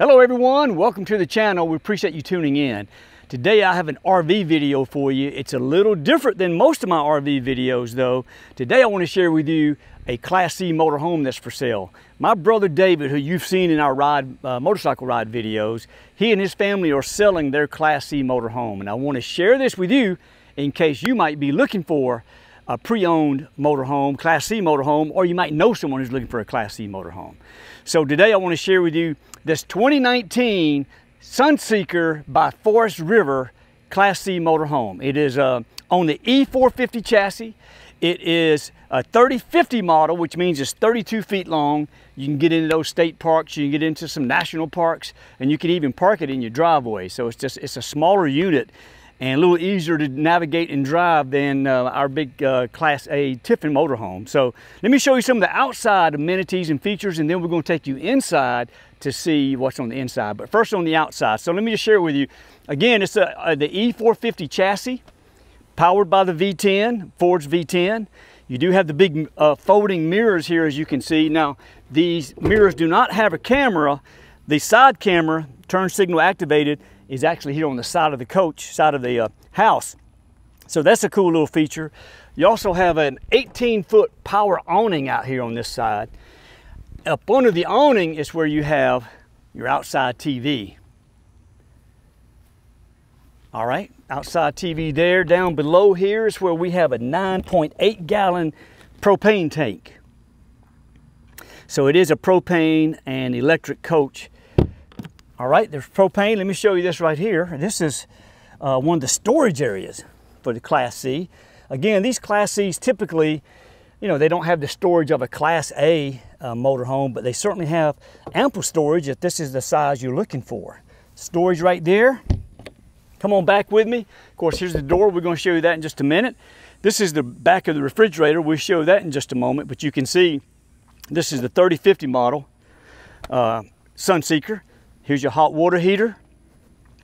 Hello everyone, welcome to the channel. We appreciate you tuning in. Today I have an RV video for you. It's a little different than most of my RV videos though. Today I want to share with you a Class C motorhome that's for sale. My brother David, who you've seen in our ride, uh, motorcycle ride videos, he and his family are selling their Class C motorhome. And I want to share this with you in case you might be looking for a pre-owned motorhome, Class C motorhome, or you might know someone who's looking for a Class C motorhome. So today I want to share with you this 2019 Sunseeker by Forest River Class C motorhome. It is uh, on the E450 chassis. It is a 3050 model, which means it's 32 feet long. You can get into those state parks, you can get into some national parks, and you can even park it in your driveway. So it's just, it's a smaller unit and a little easier to navigate and drive than uh, our big uh, Class A Tiffin motorhome. So let me show you some of the outside amenities and features and then we're going to take you inside to see what's on the inside. But first on the outside. So let me just share with you. Again, it's a, a, the E450 chassis powered by the V10, Ford's V10. You do have the big uh, folding mirrors here as you can see. Now these mirrors do not have a camera. The side camera, turn signal activated, is actually here on the side of the coach, side of the uh, house. So that's a cool little feature. You also have an 18 foot power awning out here on this side. Up under the awning is where you have your outside TV. All right, outside TV there. Down below here is where we have a 9.8 gallon propane tank. So it is a propane and electric coach all right, there's propane. Let me show you this right here. And this is uh, one of the storage areas for the Class C. Again, these Class Cs typically, you know, they don't have the storage of a Class A uh, motorhome, but they certainly have ample storage if this is the size you're looking for. Storage right there. Come on back with me. Of course, here's the door. We're going to show you that in just a minute. This is the back of the refrigerator. We'll show that in just a moment, but you can see this is the 3050 model uh, Sunseeker. Here's your hot water heater.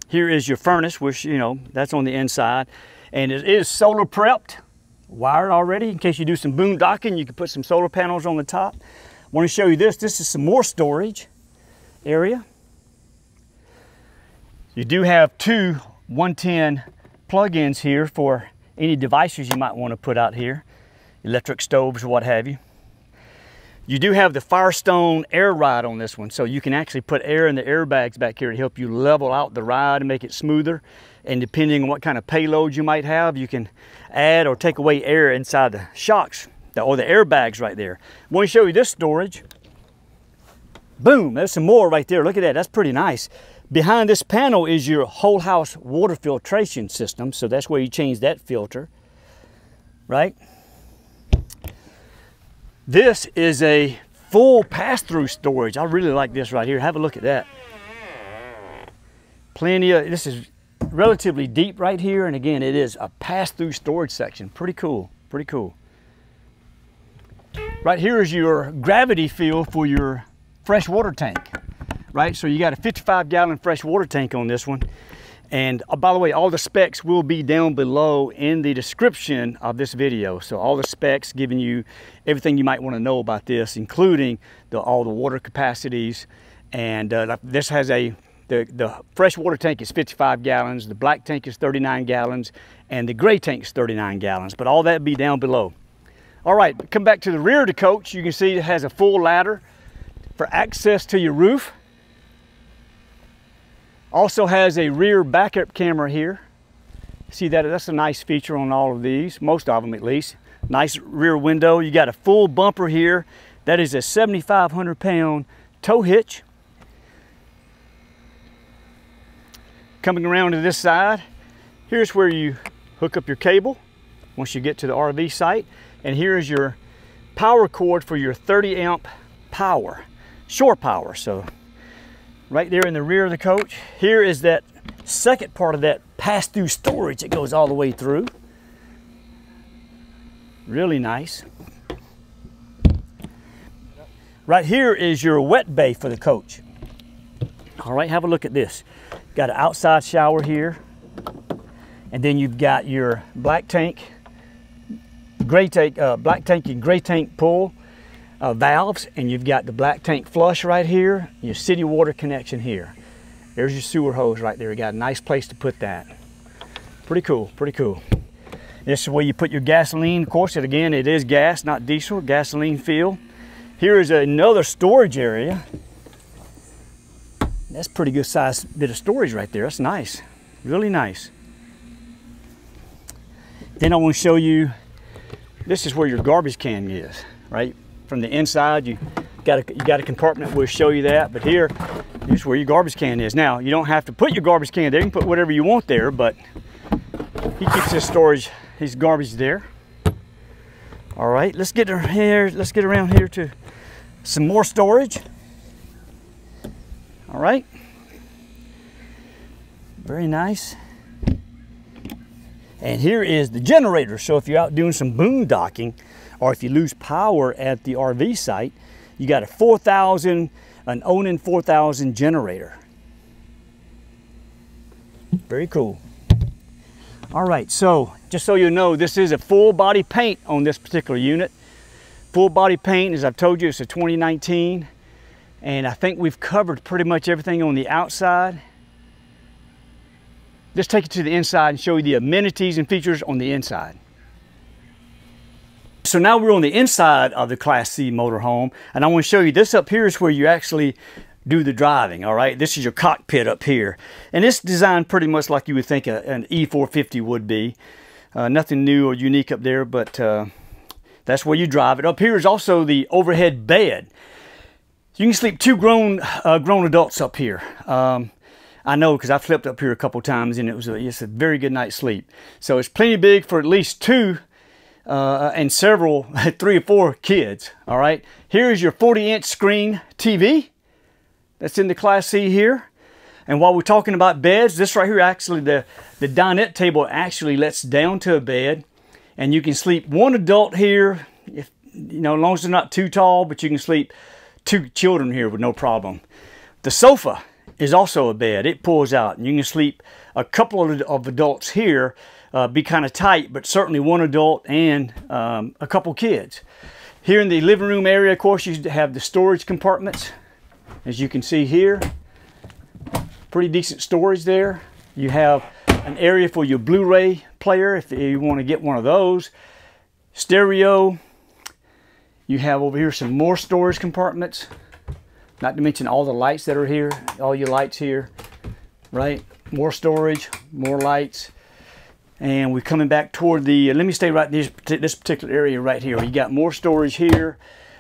Here is your furnace, which, you know, that's on the inside. And it is solar prepped, wired already. In case you do some boondocking, you can put some solar panels on the top. I want to show you this. This is some more storage area. You do have two 110 plug-ins here for any devices you might want to put out here, electric stoves or what have you. You do have the Firestone air ride on this one, so you can actually put air in the airbags back here to help you level out the ride and make it smoother. And depending on what kind of payload you might have, you can add or take away air inside the shocks or the airbags right there. I want to show you this storage. Boom, there's some more right there. Look at that, that's pretty nice. Behind this panel is your whole house water filtration system, so that's where you change that filter, right? This is a full pass-through storage. I really like this right here. Have a look at that. Plenty of, this is relatively deep right here. And again, it is a pass-through storage section. Pretty cool, pretty cool. Right here is your gravity fill for your fresh water tank, right? So you got a 55 gallon fresh water tank on this one. And uh, by the way, all the specs will be down below in the description of this video. So all the specs giving you everything you might want to know about this, including the, all the water capacities. And uh, this has a, the, the fresh water tank is 55 gallons, the black tank is 39 gallons, and the gray tank is 39 gallons. But all that be down below. All right, come back to the rear of the coach. You can see it has a full ladder for access to your roof. Also has a rear backup camera here. See that, that's a nice feature on all of these, most of them at least. Nice rear window. You got a full bumper here. That is a 7,500 pound tow hitch. Coming around to this side, here's where you hook up your cable once you get to the RV site. And here's your power cord for your 30 amp power, shore power. So right there in the rear of the coach. Here is that second part of that pass-through storage that goes all the way through. Really nice. Right here is your wet bay for the coach. All right, have a look at this. Got an outside shower here. And then you've got your black tank, gray tank, uh, black tank and gray tank pull. Uh, valves and you've got the black tank flush right here, your city water connection here. There's your sewer hose right there. You got a nice place to put that. Pretty cool, pretty cool. This is where you put your gasoline. Of course, it again, it is gas, not diesel, gasoline fill. Here is another storage area. That's pretty good size bit of storage right there. That's nice, really nice. Then I want to show you, this is where your garbage can is, right? From the inside, you got a, you got a compartment, we'll show you that, but here, is where your garbage can is. Now, you don't have to put your garbage can there, you can put whatever you want there, but he keeps his storage his garbage there. All right, let's get here. Let's get around here to some more storage. All right, very nice. And here is the generator. So if you're out doing some boondocking, or if you lose power at the RV site, you got a 4,000, an Onan 4000 generator. Very cool. All right, so just so you know, this is a full body paint on this particular unit. Full body paint, as I've told you, it's a 2019. And I think we've covered pretty much everything on the outside. Let's take you to the inside and show you the amenities and features on the inside. So now we're on the inside of the Class C motorhome, and I want to show you this up here is where you actually do the driving, all right? This is your cockpit up here. And it's designed pretty much like you would think a, an E450 would be. Uh, nothing new or unique up there, but uh, that's where you drive it. Up here is also the overhead bed. You can sleep two grown uh, grown adults up here. Um, I know because I flipped up here a couple times and it was a, it's a very good night's sleep. So it's plenty big for at least two uh, and several, three or four kids. All right. Here is your 40 inch screen TV that's in the Class C here. And while we're talking about beds, this right here actually, the, the dinette table actually lets down to a bed. And you can sleep one adult here, if you know, as long as they're not too tall, but you can sleep two children here with no problem. The sofa is also a bed. It pulls out and you can sleep a couple of, of adults here, uh, be kind of tight, but certainly one adult and um, a couple kids. Here in the living room area, of course, you have the storage compartments. As you can see here, pretty decent storage there. You have an area for your Blu-ray player if you want to get one of those. Stereo. You have over here some more storage compartments. Not to mention all the lights that are here, all your lights here, right? More storage, more lights. And we're coming back toward the, let me stay right this, this particular area right here. You got more storage here.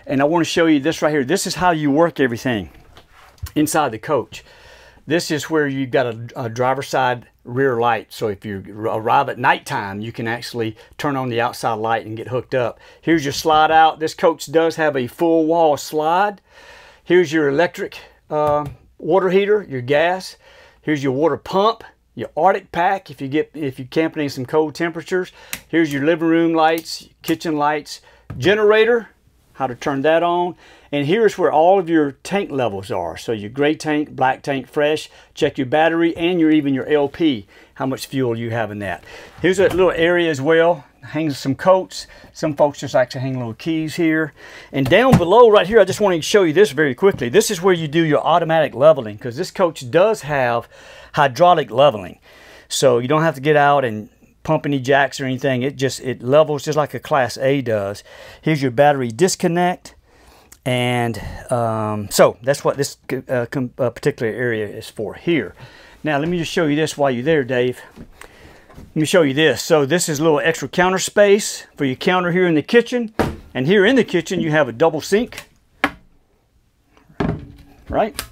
And I want to show you this right here. This is how you work everything inside the coach. This is where you've got a, a driver side rear light. So if you arrive at nighttime, you can actually turn on the outside light and get hooked up. Here's your slide out. This coach does have a full wall slide. Here's your electric uh, water heater, your gas. Here's your water pump, your Arctic pack if you get if you're camping in some cold temperatures. Here's your living room lights, kitchen lights, generator, how to turn that on. And here's where all of your tank levels are. So your gray tank, black tank, fresh. Check your battery and your even your LP, how much fuel you have in that. Here's a little area as well. Hangs some coats. Some folks just like to hang little keys here. And down below right here, I just wanted to show you this very quickly. This is where you do your automatic leveling because this coach does have hydraulic leveling. So you don't have to get out and pump any jacks or anything. It just it levels just like a Class A does. Here's your battery disconnect. And um, so that's what this uh, uh, particular area is for here. Now let me just show you this while you're there, Dave. Let me show you this. So this is a little extra counter space for your counter here in the kitchen. And here in the kitchen you have a double sink. Right?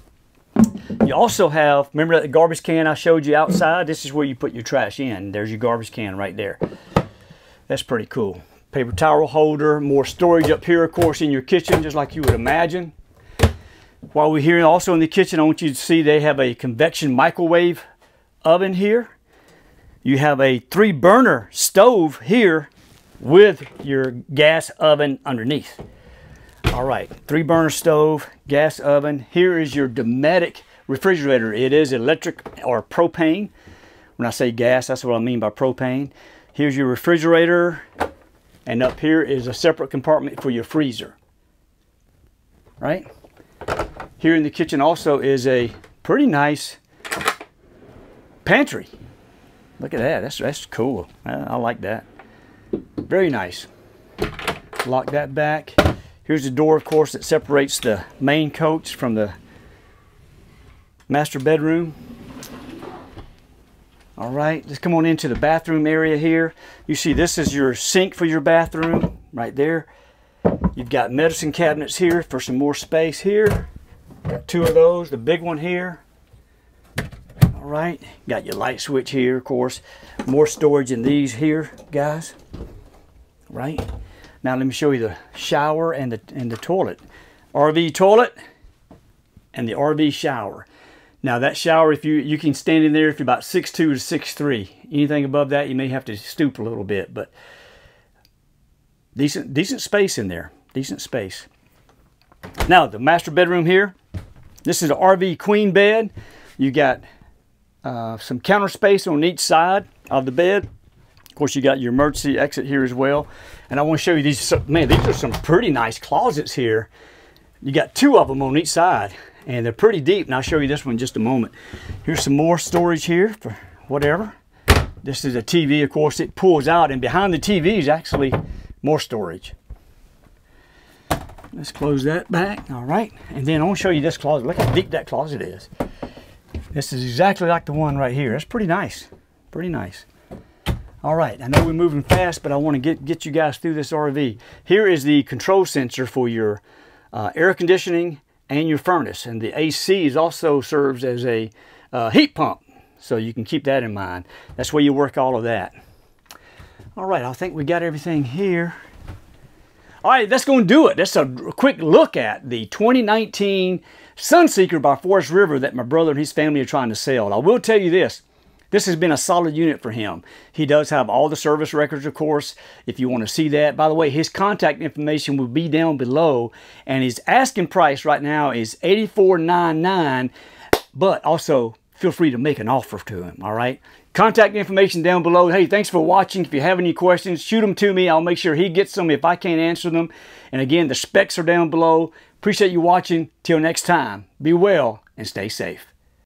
You also have, remember that garbage can I showed you outside? This is where you put your trash in. There's your garbage can right there. That's pretty cool. Paper towel holder, more storage up here, of course, in your kitchen, just like you would imagine. While we're here also in the kitchen, I want you to see they have a convection microwave oven here. You have a three burner stove here with your gas oven underneath. All right, three burner stove, gas oven. Here is your Dometic refrigerator. It is electric or propane. When I say gas, that's what I mean by propane. Here's your refrigerator. And up here is a separate compartment for your freezer. right? Here in the kitchen also is a pretty nice pantry. Look at that, that's, that's cool. I, I like that. Very nice. Lock that back. Here's the door, of course, that separates the main coach from the master bedroom. All right, let's come on into the bathroom area here. You see this is your sink for your bathroom right there. You've got medicine cabinets here for some more space here. Got two of those, the big one here. All right, got your light switch here, of course. More storage in these here, guys. Right. Now let me show you the shower and the, and the toilet. RV toilet and the RV shower. Now that shower, if you you can stand in there if you're about 6'2 to 6'3. Anything above that, you may have to stoop a little bit, but decent decent space in there. Decent space. Now the master bedroom here. This is an RV queen bed. You got uh, some counter space on each side of the bed. Of course, you got your emergency exit here as well. And I want to show you these. Man, these are some pretty nice closets here. You got two of them on each side and they're pretty deep. And I'll show you this one in just a moment. Here's some more storage here for whatever. This is a TV, of course, it pulls out and behind the TV is actually more storage. Let's close that back, all right. And then I want to show you this closet. Look how deep that closet is. This is exactly like the one right here. That's pretty nice, pretty nice. All right, I know we're moving fast, but I want to get, get you guys through this RV. Here is the control sensor for your uh, air conditioning and your furnace. And the AC is also serves as a uh, heat pump. So you can keep that in mind. That's where you work all of that. All right, I think we got everything here. All right, that's going to do it. That's a uh, quick look at the 2019 Sunseeker by Forest River that my brother and his family are trying to sell. I will tell you this. This has been a solid unit for him. He does have all the service records, of course, if you want to see that. By the way, his contact information will be down below, and his asking price right now is $84.99, but also feel free to make an offer to him, all right? Contact information down below. Hey, thanks for watching. If you have any questions, shoot them to me. I'll make sure he gets them if I can't answer them. And again, the specs are down below. Appreciate you watching. Till next time, be well and stay safe.